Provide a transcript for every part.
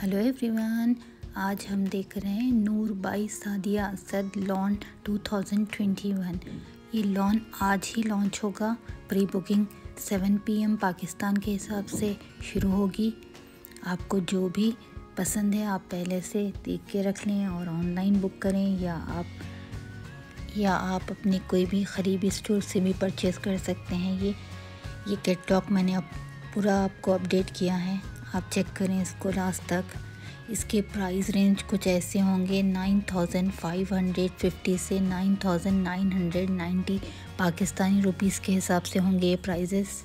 Hello everyone, आज हम देख रहे हैं नूर बाई सादिया असद लॉन 2021 ये लॉन आज ही लॉन्च होगा। प्री बुकिंग 7 पीएम पाकिस्तान के हिसाब से शुरू होगी। आपको जो भी पसंद है आप पहले से देख के रख लें और ऑनलाइन बुक करें या आप या आप अपने कोई भी ख़रीबी स्टोर से भी परचेज़ कर सकते हैं। ये ये कैटलॉग मैंने अब पूरा आपको अपडेट किया है। आप चेक करें इसको लास्ट तक। इसके प्राइस रेंज कुछ ऐसे होंगे nine thousand five hundred fifty से nine thousand nine hundred ninety Pakistani rupees के हिसाब से होंगे ये प्राइजेस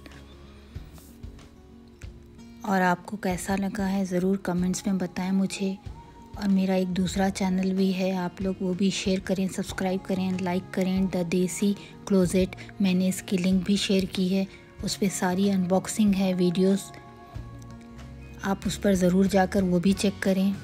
और आपको कैसा लगा है ज़रूर कमेंट्स में बताएँ मुझे। और मेरा एक दूसरा चैनल भी है, आप लोग वो भी शेयर करें सब्सक्राइब करें लाइक करें द देसी क्लोज़ेट मैंने इसकी लिंक भी शेयर की है। उस पर सारी अनबॉक्सिंग है वीडियोस आप उस पर ज़रूर जाकर वो भी चेक करें।